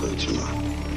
回去吧。